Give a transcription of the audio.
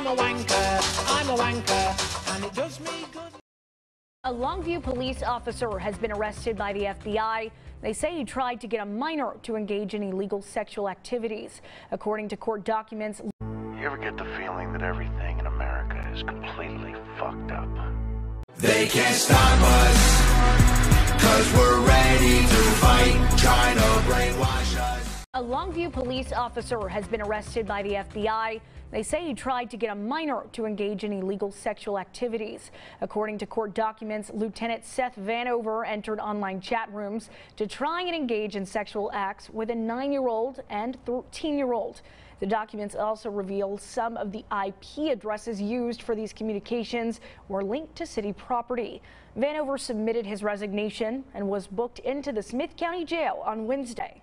I'm a wanker, I'm a wanker, and it does me good. A Longview police officer has been arrested by the FBI. They say he tried to get a minor to engage in illegal sexual activities. According to court documents, You ever get the feeling that everything in America is completely fucked up? They can't stop us, cause we're ready a Longview police officer has been arrested by the FBI. They say he tried to get a minor to engage in illegal sexual activities. According to court documents, Lieutenant Seth Vanover entered online chat rooms to try and engage in sexual acts with a nine-year-old and 13-year-old. The documents also reveal some of the IP addresses used for these communications were linked to city property. Vanover submitted his resignation and was booked into the Smith County Jail on Wednesday.